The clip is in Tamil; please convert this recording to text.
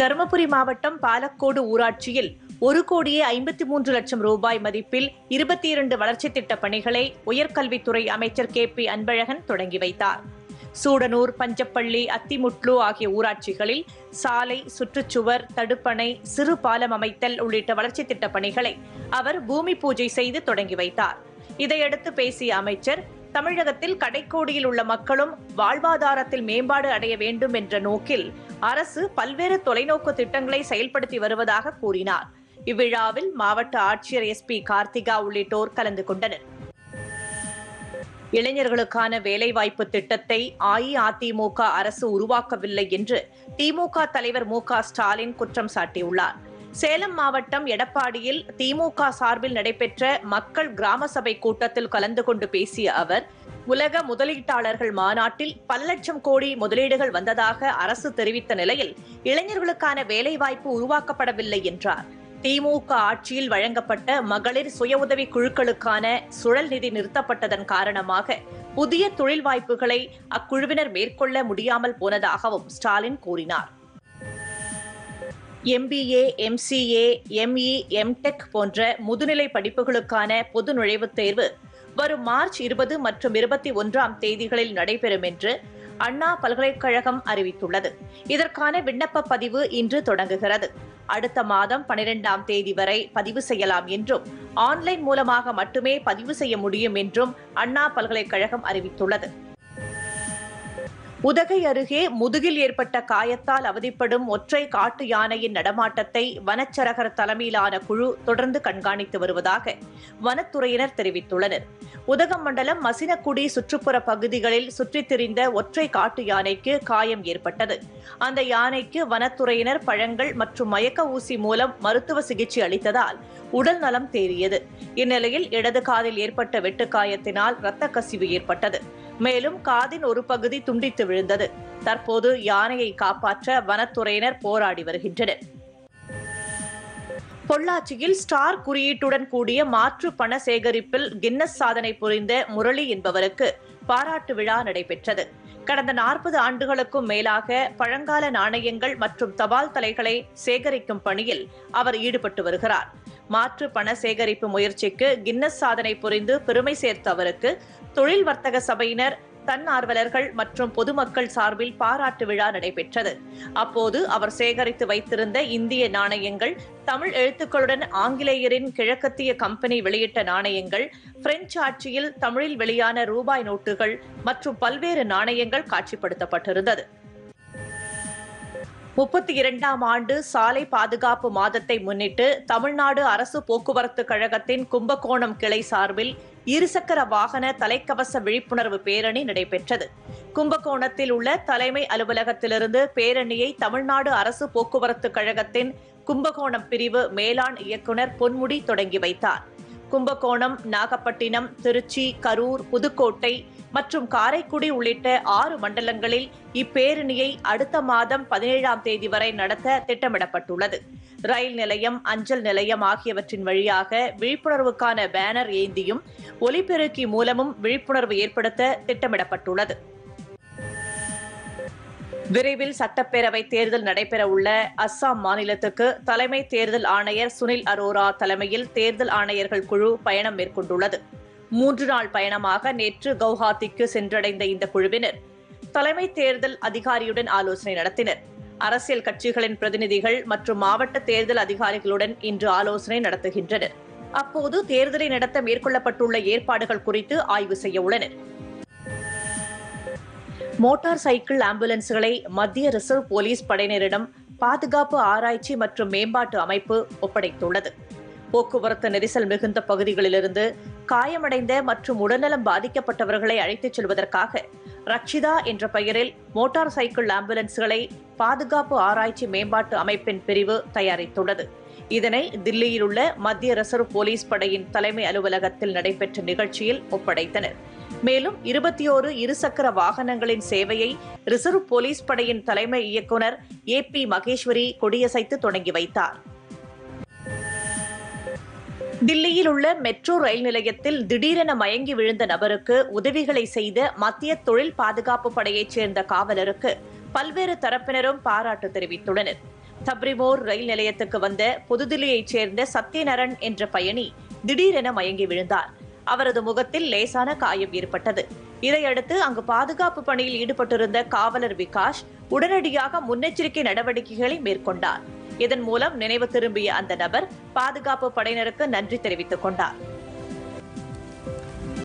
தருமபுரி மாவட்டம் பாலக்கோடு ஊராட்சியில் ஒரு கோடியே ஐம்பத்தி மூன்று லட்சம் ரூபாய் மதிப்பில் இருபத்தி இரண்டு வளர்ச்சி திட்ட பணிகளை உயர்கல்வித்துறை அமைச்சர் கே பி அன்பழகன் தொடங்கி வைத்தார். சூடனூர் பஞ்சப்பள்ளி அத்திமுட்லு ஆகிய ஊராட்சிகளில் சாலை சுற்றுச்சுவர் தடுப்பணை சிறு பாலம் அமைத்தல் உள்ளிட்ட வளர்ச்சி திட்ட பணிகளை அவர் பூமி பூஜை செய்து தொடங்கி வைத்தார். இதையடுத்து பேசிய அமைச்சர் தமிழகத்தில் கடைக்கோடியில் உள்ள மக்களும் வாழ்வாதாரத்தில் மேம்பாடு அடைய வேண்டும் என்ற நோக்கில் அரசு பல்வேறு தொலைநோக்கு திட்டங்களை செயல்படுத்தி வருவதாக கூறினார். இவ்விழாவில் மாவட்ட ஆட்சியர் எஸ் பி கார்த்திகா உள்ளிட்டோர் கலந்து கொண்டனர். இளைஞர்களுக்கான வேலைவாய்ப்பு திட்டத்தை அஇஅதிமுக அரசு உருவாக்கவில்லை என்று திமுக தலைவர் மு க ஸ்டாலின் குற்றம் சாட்டியுள்ளார். சேலம் மாவட்டம் எடப்பாடியில் திமுக சார்பில் நடைபெற்ற மக்கள் கிராம சபை கூட்டத்தில் கலந்து கொண்டு பேசிய அவர் உலக முதலீட்டாளர்கள் மாநாட்டில் பல லட்சம் கோடி முதலீடுகள் வந்ததாக அரசு தெரிவித்த நிலையில் இளைஞர்களுக்கான வேலைவாய்ப்பு உருவாக்கப்படவில்லை என்றார். திமுக ஆட்சியில் வழங்கப்பட்ட மகளிர் சுய உதவி குழுக்களுக்கான சுழல் நிதி நிறுத்தப்பட்டதன் காரணமாக புதிய தொழில் வாய்ப்புகளை அக்குழுவினர் மேற்கொள்ள முடியாமல் போனதாகவும் ஸ்டாலின் கூறினார். எம்பிஏ எம்சிஏ எம்இ எம்டெக் போன்ற முதுநிலை படிப்புகளுக்கான பொது நுழைவுத் தேர்வு வரும் மார்ச் இருபது மற்றும் இருபத்தி ஒன்றாம் தேதிகளில் நடைபெறும் என்று அண்ணா பல்கலைக்கழகம் அறிவித்துள்ளது. இதற்கான விண்ணப்ப பதிவு இன்று தொடங்குகிறது. அடுத்த மாதம் பனிரெண்டாம் தேதி வரை பதிவு செய்யலாம் என்றும் ஆன்லைன் மூலமாக மட்டுமே பதிவு செய்ய முடியும் என்றும் அண்ணா பல்கலைக்கழகம் அறிவித்துள்ளது. உதகை அருகே முதுகில் ஏற்பட்ட காயத்தால் அவதிப்படும் ஒற்றை காட்டு யானையின் நடமாட்டத்தை வனச்சரகர் தலைமையிலான குழு தொடர்ந்து கண்காணித்து வருவதாக வனத்துறையினர் தெரிவித்துள்ளனர். உதகம் மண்டலம் மசினக்குடி சுற்றுப்புற பகுதிகளில் சுற்றித் திரிந்த ஒற்றை காட்டு யானைக்கு காயம் ஏற்பட்டது. அந்த யானைக்கு வனத்துறையினர் பழங்கள் மற்றும் மயக்க ஊசி மூலம் மருத்துவ சிகிச்சை அளித்ததால் உடல் நலம் தேறியது. இந்நிலையில் இடது காதில் ஏற்பட்ட வெட்டுக்காயத்தினால் இரத்த கசிவு ஏற்பட்டது. மேலும் காதின் ஒரு பகுதி துண்டித்து விழுந்தது. தற்போது யானையை காப்பாற்ற வனத்துறையினர் போராடி வருகின்றனர். பொள்ளாச்சியில் ஸ்டார் குறியீட்டுடன் கூடிய மாற்று பண சேகரிப்பில் கின்னஸ் சாதனை புரிந்த முரளி என்பவருக்கு பாராட்டு விழா நடைபெற்றது. கடந்த நாற்பது ஆண்டுகளுக்கும் மேலாக பழங்கால நாணயங்கள் மற்றும் தபால் தலைகளை சேகரிக்கும் பணியில் அவர் ஈடுபட்டு வருகிறார். மாற்று பண சேகரிப்பு முயற்சிக்கு கின்னஸ் சாதனை புரிந்து பெருமை சேர்த்த அவருக்கு தொழில் வர்த்தக சபையினர் தன்னார்வலர்கள் மற்றும் பொதுமக்கள் சார்பில் பாராட்டு விழா நடைபெற்றது. அப்போது அவர் சேகரித்து வைத்திருந்த இந்திய நாணயங்கள் தமிழ் எழுத்துக்களுடன் ஆங்கிலேயரின் கிழக்கத்திய கம்பெனி வெளியிட்ட நாணயங்கள் பிரெஞ்சு ஆட்சியில் தமிழில் வெளியான ரூபாய் நோட்டுகள் மற்றும் பல்வேறு நாணயங்கள் காட்சிப்படுத்தப்பட்டிருந்தது. முப்பத்தி இரண்டாம் ஆண்டு சாலை பாதுகாப்பு மாதத்தை முன்னிட்டு தமிழ்நாடு அரசு போக்குவரத்து கழகத்தின் கும்பகோணம் கிளை சார்பில் இருசக்கர வாகன தலைக்கவச விழிப்புணர்வு பேரணி நடைபெற்றது. கும்பகோணத்தில் உள்ள தலைமை அலுவலகத்திலிருந்து பேரணியை தமிழ்நாடு அரசு போக்குவரத்து கழகத்தின் கும்பகோணம் பிரிவு மேலாண் இயக்குனர் பொன்முடி தொடங்கி வைத்தார். கும்பகோணம் நாகப்பட்டினம் திருச்சி கரூர் புதுக்கோட்டை மற்றும் காரைக்குடி உள்ளிட்ட ஆறு மண்டலங்களில் இப்பேரணியை அடுத்த மாதம் பதினேழாம் தேதி வரை நடத்த திட்டமிடப்பட்டுள்ளது. ரயில் நிலையம் அஞ்சல் நிலையம் ஆகியவற்றின் வழியாக விழிப்புணர்வுக்கான பேனர் ஏந்தியும் ஒலிபெருக்கி மூலமும் விழிப்புணர்வு ஏற்படுத்த திட்டமிடப்பட்டுள்ளது. விரைவில் சட்டப்பேரவை தேர்தல் நடைபெறவுள்ள அஸ்ஸாம் மாநிலத்துக்கு தலைமை தேர்தல் ஆணையர் சுனில் அரோரா தலைமையில் தேர்தல் ஆணையர்கள் குழு பயணம் மேற்கொண்டுள்ளது. மூன்று நாள் பயணமாக நேற்று கவுஹாத்திக்கு சென்றடைந்த இந்த குழுவினர் தலைமை தேர்தல் அதிகாரியுடன் ஆலோசனை நடத்தினர். அரசியல் கட்சிகளின் பிரதிநிதிகள் மற்றும் மாவட்ட தேர்தல் அதிகாரிகளுடன் இன்று ஆலோசனை நடத்துகின்றனர். அப்போது தேர்தலை நடத்த மேற்கொள்ளப்பட்டுள்ள ஏற்பாடுகள் குறித்து ஆய்வு செய்ய உள்ளனர். மோட்டார் சைக்கிள் ஆம்புலன்ஸ்களை மத்திய ரிசர்வ் போலீஸ் படையினரிடம் பாதுகாப்பு ஆராய்ச்சி மற்றும் மேம்பாட்டு அமைப்பு ஒப்படைத்துள்ளது. போக்குவரத்து நெரிசல் மிகுந்த பகுதிகளிலிருந்து காயமடைந்த மற்றும் உடல்நலம் பாதிக்கப்பட்டவர்களை அழைத்துச் செல்வதற்காக ரக்ஷிதா என்ற பெயரில் மோட்டார் சைக்கிள் ஆம்புலன்ஸ்களை பாதுகாப்பு ஆராய்ச்சி மேம்பாட்டு அமைப்பின் பிரிவு தயாரித்துள்ளது. இதனை தில்லியில் உள்ள மத்திய ரிசர்வ் போலீஸ் படையின் தலைமை அலுவலகத்தில் நடைபெற்ற நிகழ்ச்சியில் ஒப்படைத்தனர். மேலும் இருபத்தி ஓரு இருசக்கர வாகனங்களின் சேவையை ரிசர்வ் போலீஸ் படையின் தலைமை இயக்குனர் ஏ பி மகேஸ்வரி கொடியசைத்து தொடங்கி வைத்தார். தில்லியில் உள்ள மெட்ரோ ரயில் நிலையத்தில் திடீரென மயங்கி விழுந்த நபருக்கு உதவிகளை செய்த மத்திய தொழில் பாதுகாப்பு படையைச் சேர்ந்த காவலருக்கு பல்வேறு தரப்பினரும் பாராட்டு தெரிவித்துள்ளனர். தப்ரிமோர் ரயில் நிலையத்துக்கு வந்த புதுதில்லியைச் சேர்ந்த சத்யநரன் என்ற பயணி திடீரென மயங்கி விழுந்தார். அவரது முகத்தில் லேசான காயம் ஏற்பட்டது. இதையடுத்து அங்கு பாதுகாப்பு பணியில் ஈடுபட்டிருந்த காவலர் விகாஷ் உடனடியாக முன்னெச்சரிக்கை நடவடிக்கைகளை மேற்கொண்டார். இதன் மூலம் நினைவு திரும்பிய அந்த நபர் பாதுகாப்பு படையினருக்கு நன்றி தெரிவித்துக் கொண்டார்.